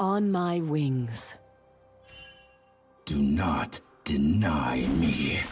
On my wings. Do not deny me.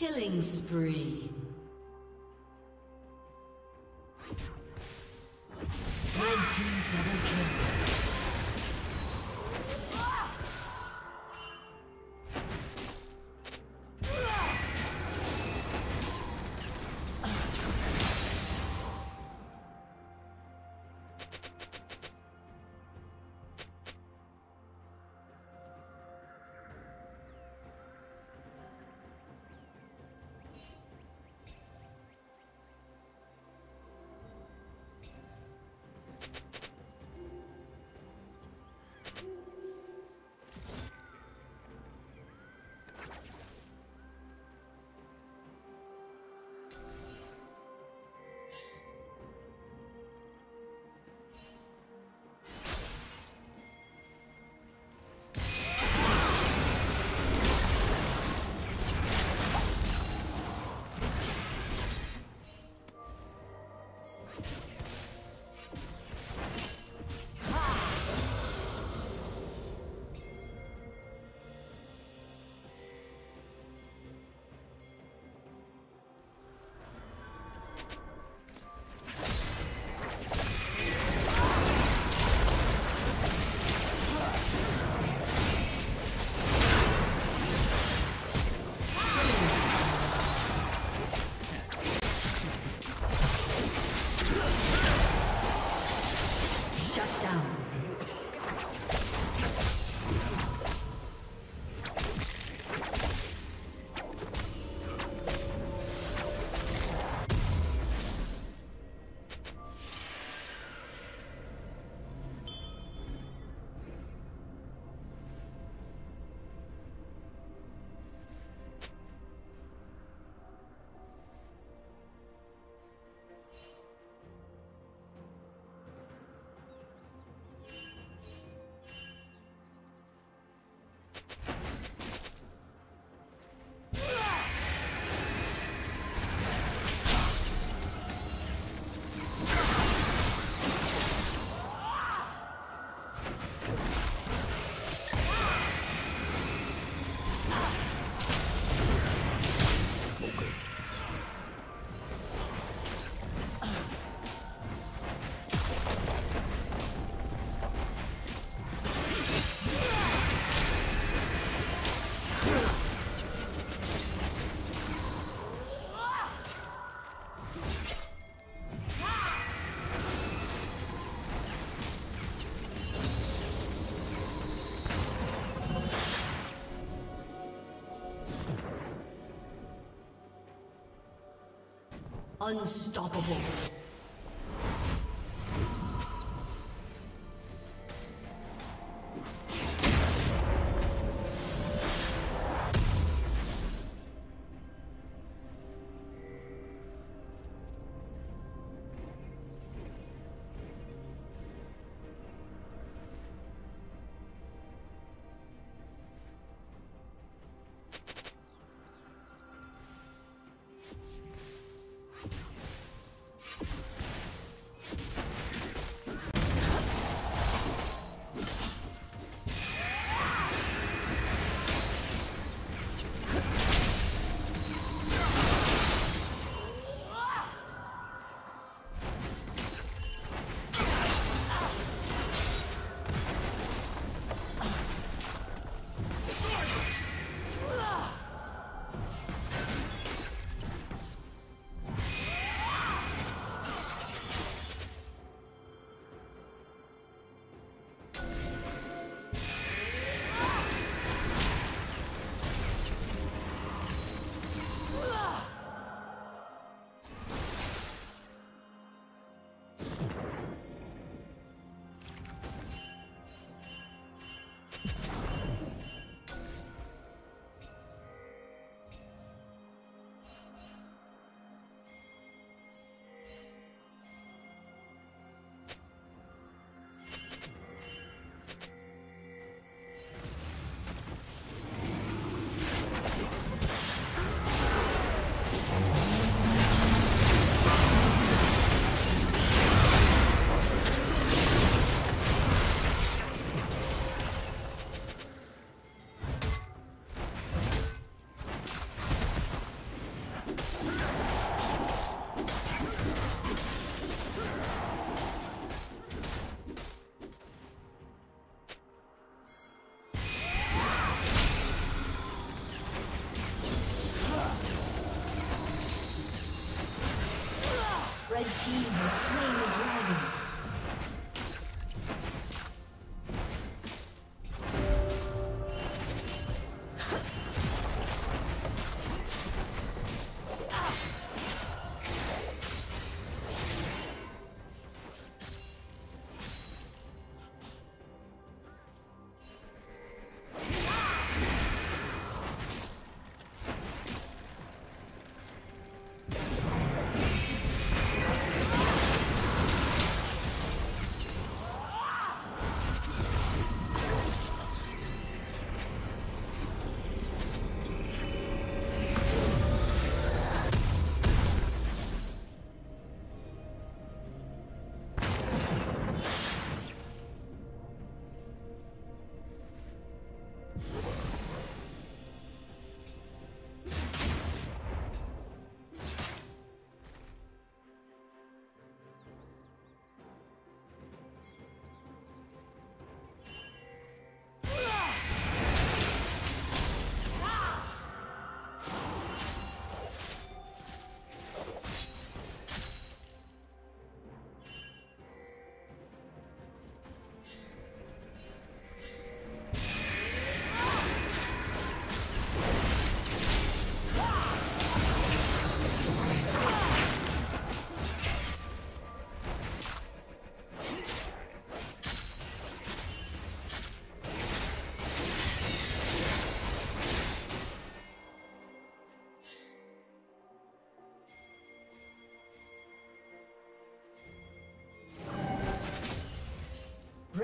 Killing spree. Unstoppable.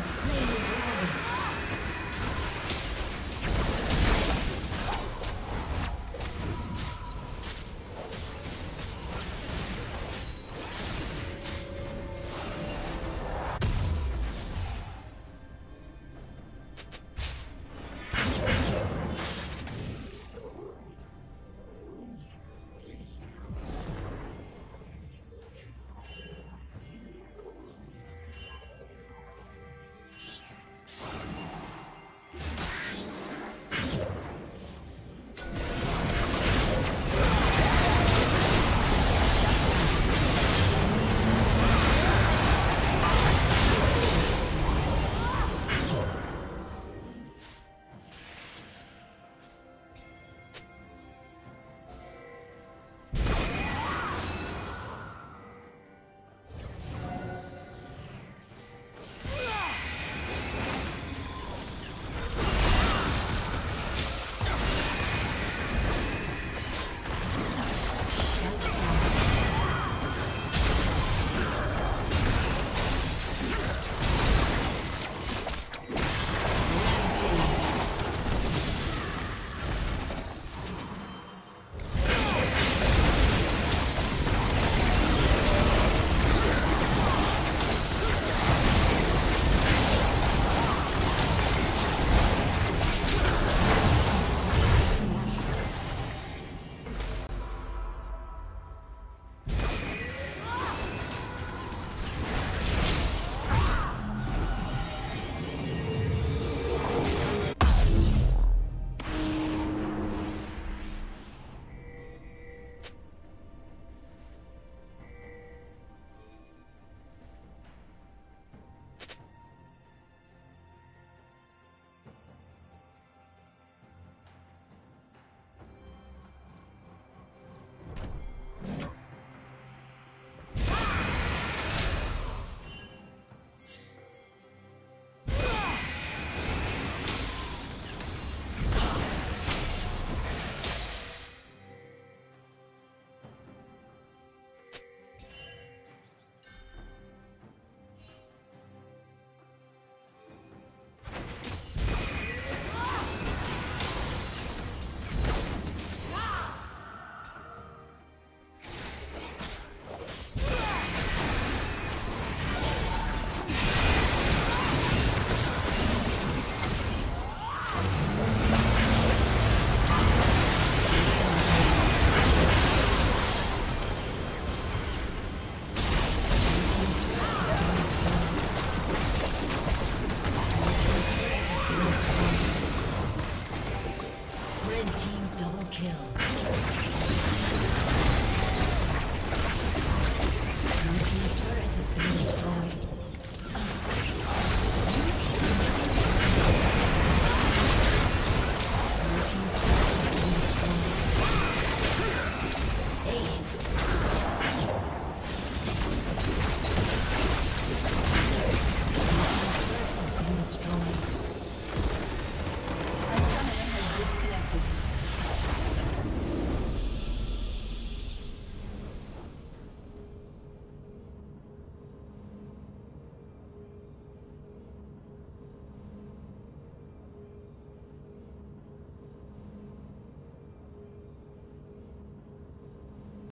slain the dragon.